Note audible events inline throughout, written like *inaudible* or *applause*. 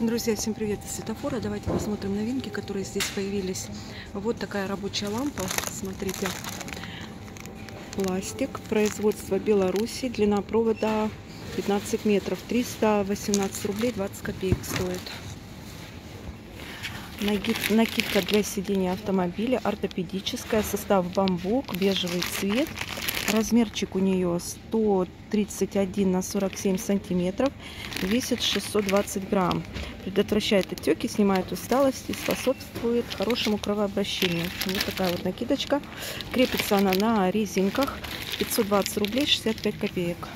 Друзья, всем привет из светофора. Давайте посмотрим новинки, которые здесь появились. Вот такая рабочая лампа. Смотрите. Пластик. Производство Беларуси. Длина провода 15 метров. 318 рублей 20 копеек стоит. Накидка для сидения автомобиля. Ортопедическая. Состав бамбук. Бежевый цвет. Размерчик у нее 131 на 47 сантиметров. Весит 620 грамм. Предотвращает отеки, снимает усталость и способствует хорошему кровообращению. Вот такая вот накидочка. Крепится она на резинках. 520 рублей 65 копеек.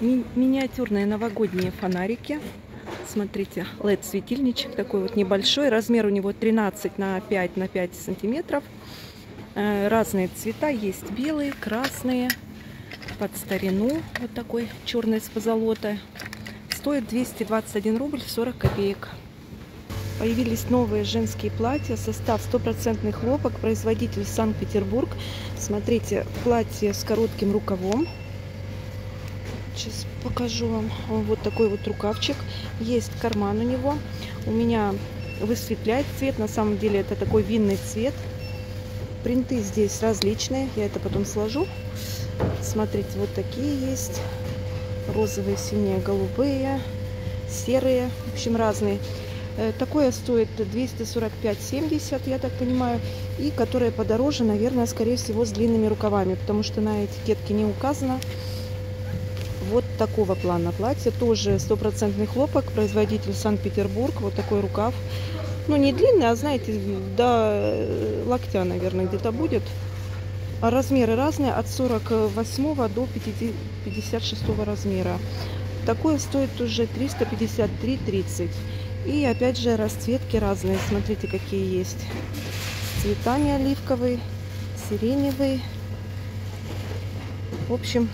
Ми миниатюрные новогодние фонарики. Смотрите, LED светильничек такой вот небольшой. Размер у него 13 на 5 на 5 сантиметров. Э, разные цвета. Есть белые, красные, под старину. Вот такой черный с позолотой. Стоит 221 рубль 40 копеек. Появились новые женские платья. Состав стопроцентный хлопок. Производитель Санкт-Петербург. Смотрите, платье с коротким рукавом. Сейчас покажу вам. Вот такой вот рукавчик. Есть карман у него. У меня высветляет цвет. На самом деле это такой винный цвет. Принты здесь различные. Я это потом сложу. Смотрите, вот такие есть. Розовые, синие, голубые, серые. В общем, разные. Э, такое стоит 245,70, я так понимаю. И которое подороже, наверное, скорее всего, с длинными рукавами. Потому что на этикетке не указано. Вот такого плана платье. Тоже стопроцентный хлопок. Производитель Санкт-Петербург. Вот такой рукав. Ну, не длинный, а, знаете, до э, локтя, наверное, где-то будет. А размеры разные, от 48 до 56 размера. Такое стоит уже 353,30. И опять же расцветки разные. Смотрите, какие есть. Цветами оливковый, сиреневый. В общем,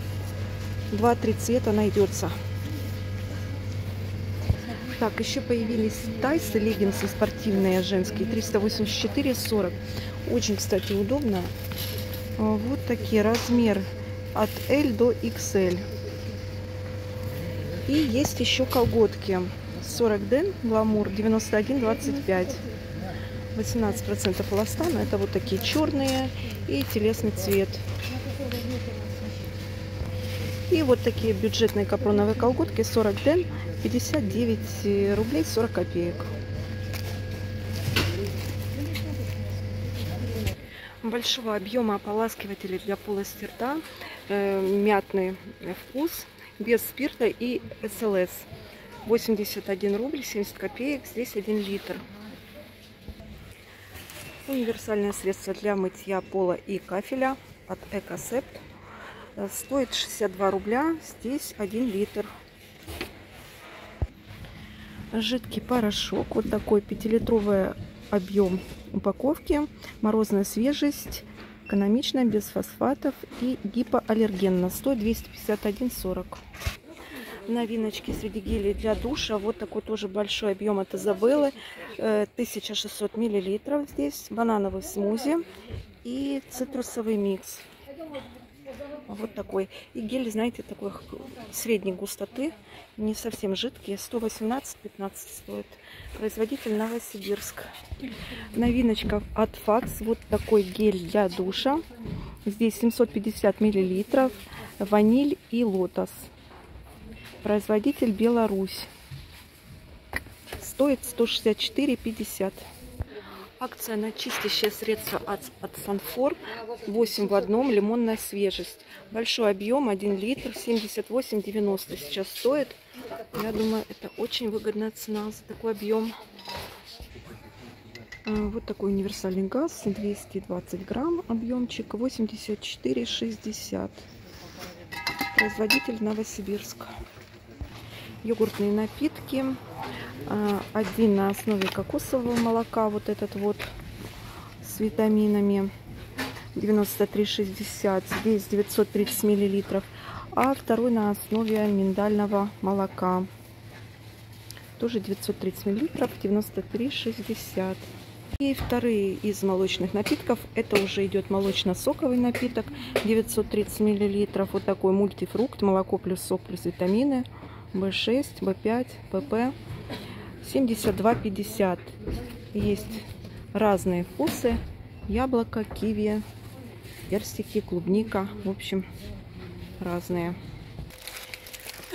2-3 цвета найдется. Так, еще появились тайсы, леггинсы спортивные женские, 384,40. Очень, кстати, удобно. А, вот такие, размер от L до XL. И есть еще колготки. 40 ден, гламур, 91,25. 18% эластана. Это вот такие черные и телесный цвет. И вот такие бюджетные капроновые колготки 40 ден 59 рублей 40 копеек. Большого объема ополаскивателей для полости рта, э, мятный вкус, без спирта и СЛС. 81 рубль 70 копеек, здесь 1 литр. Универсальное средство для мытья пола и кафеля от Экосепт. Э, стоит 62 рубля, здесь 1 литр жидкий порошок. Вот такой 5-литровый объем упаковки. Морозная свежесть. Экономично, без фосфатов и гипоаллергенно. Стоит 251,40. Новиночки среди гелей для душа. Вот такой тоже большой объем от Изабеллы. 1600 э, миллилитров здесь. Банановый смузи и цитрусовый микс. Вот такой. И гель, знаете, такой средней густоты, не совсем жидкий. 118-15 стоит. Производитель Новосибирск. Новиночка от Факс. Вот такой гель для душа. Здесь 750 миллилитров. Ваниль и лотос. Производитель Беларусь. Стоит 164,50. Акция на чистящее средство от, от Санфор 8 в одном, лимонная свежесть. Большой объем, 1 литр, 78,90 сейчас стоит. Я думаю, это очень выгодная цена за такой объем. А, вот такой универсальный газ, 220 грамм, объемчик 84,60. Производитель Новосибирск. Йогуртные напитки а, один на основе кокосового молока, вот этот вот с витаминами 93,60, здесь 930 миллилитров, а второй на основе миндального молока, тоже 930 миллилитров, 93,60. И вторые из молочных напитков. Это уже идет молочно-соковый напиток. 930 миллилитров. Вот такой мультифрукт. Молоко плюс сок плюс витамины. B6, B5, PP. 72,50. Есть разные вкусы. Яблоко, киви, персики, клубника. В общем, разные.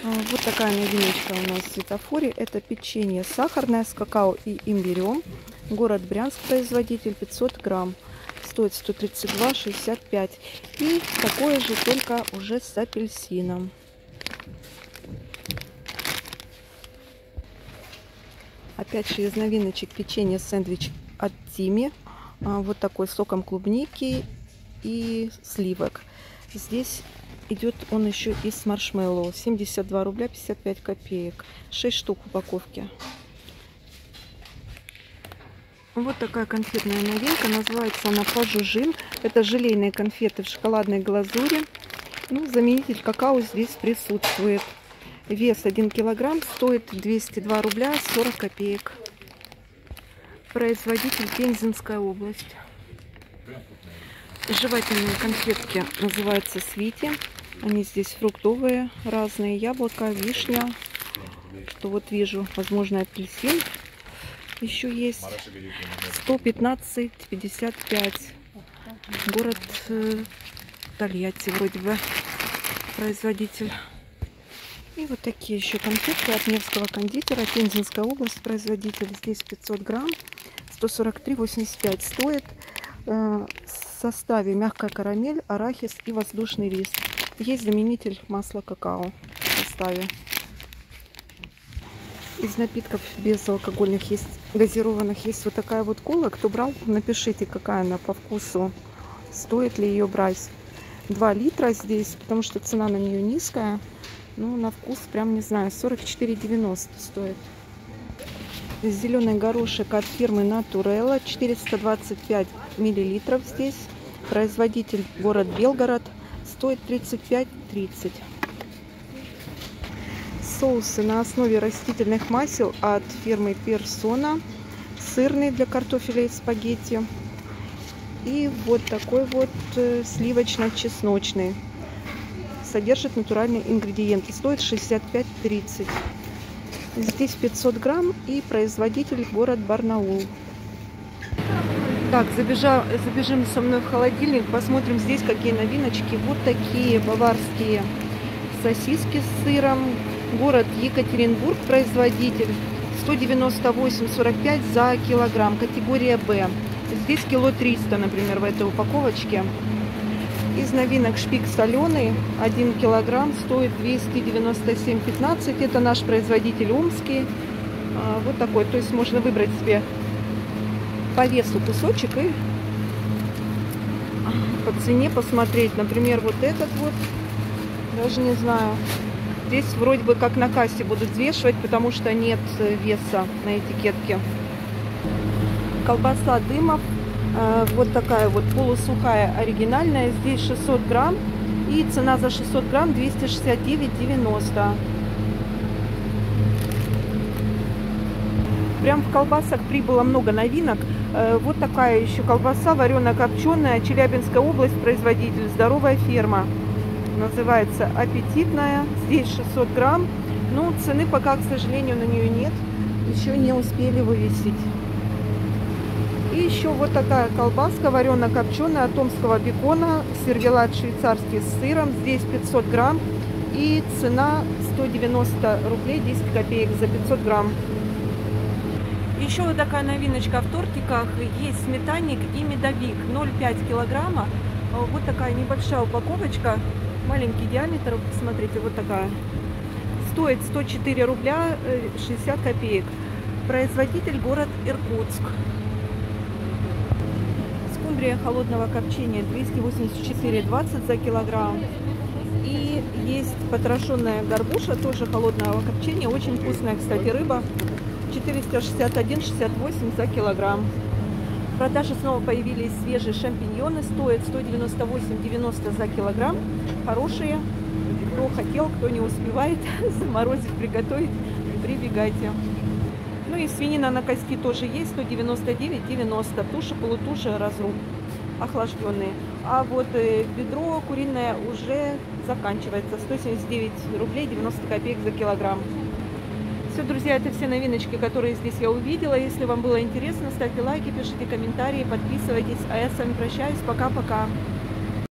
А, вот такая новиночка у нас в светофоре. Это печенье сахарное с какао и имбирем. Город Брянск производитель 500 грамм. Стоит 132,65. И такое же, только уже с апельсином. Опять же из новиночек печенье сэндвич от Тими. А, вот такой соком клубники и сливок. Здесь идет он еще и с маршмеллоу. 72 рубля 55 копеек. 6 штук упаковки. Вот такая конфетная новинка. Называется она пожужим. Это желейные конфеты в шоколадной глазури. Ну, заменитель какао здесь присутствует. Вес 1 килограмм. Стоит 202 рубля 40 копеек. Производитель Пензенская область. Жевательные конфетки называются Свити. Они здесь фруктовые, разные. Яблоко, вишня. Что вот вижу, возможно, апельсин. Еще есть 115,55. Город э, Тольятти вроде бы производитель. И вот такие еще конфетки от Невского кондитера. Пензенская область производитель. Здесь 500 грамм. 143,85 стоит. Э, в составе мягкая карамель, арахис и воздушный рис. Есть заменитель масла какао в составе. Из напитков безалкогольных есть газированных есть вот такая вот кола. Кто брал, напишите, какая она по вкусу. Стоит ли ее брать. 2 литра здесь, потому что цена на нее низкая. Ну, на вкус прям не знаю, 44,90 стоит. Зеленый горошек от фирмы Naturella, 425 миллилитров здесь. Производитель город Белгород стоит 35-30. Соусы на основе растительных масел от фирмы Persona. Сырный для картофеля и спагетти. И вот такой вот э, сливочно-чесночный. Содержит натуральные ингредиенты. Стоит 65-30. Здесь 500 грамм и производитель город Барнаул. Так, забежа, забежим со мной в холодильник, посмотрим здесь какие новиночки. Вот такие баварские сосиски с сыром. Город Екатеринбург, производитель. 198,45 за килограмм, категория Б. Здесь кило 300, например, в этой упаковочке. Из новинок шпик соленый, 1 килограмм, стоит 297,15. Это наш производитель Омский. А, вот такой, то есть можно выбрать себе по весу кусочек и по цене посмотреть. Например, вот этот вот, даже не знаю. Здесь вроде бы как на кассе будут взвешивать, потому что нет веса на этикетке. Колбаса дымов. Э, вот такая вот полусухая оригинальная. Здесь 600 грамм. И цена за 600 грамм 269,90. Прям в колбасах прибыло много новинок. Э, вот такая еще колбаса варено-копченая. Челябинская область, производитель. Здоровая ферма. Называется аппетитная. Здесь 600 грамм. Ну, цены пока, к сожалению, на нее нет. Еще не успели вывесить. И еще вот такая колбаска варено-копченая от томского бекона. Сервелат швейцарский с сыром. Здесь 500 грамм. И цена 190 рублей 10 копеек за 500 грамм. Еще вот такая новиночка в тортиках. Есть сметанник и медовик 0,5 килограмма. Вот такая небольшая упаковочка. Маленький диаметр. Смотрите, вот такая. Стоит 104 рубля 60 э, копеек. Производитель город Иркутск. Скумбрия холодного копчения 284,20 за килограмм. И есть потрошенная горбуша, тоже холодного копчения. Очень вкусная, кстати, рыба. 461,68 за килограмм. В продаже снова появились свежие шампиньоны. Стоят 198,90 за килограмм. Хорошие. Кто хотел, кто не успевает *laughs* заморозить, приготовить, прибегайте. Ну и свинина на кости тоже есть, 199,90. Туша, полутуша, разруб охлажденные. А вот э, бедро куриное уже заканчивается. 179 рублей 90 копеек за килограмм. Все, друзья, это все новиночки, которые здесь я увидела. Если вам было интересно, ставьте лайки, пишите комментарии, подписывайтесь. А я с вами прощаюсь. Пока-пока.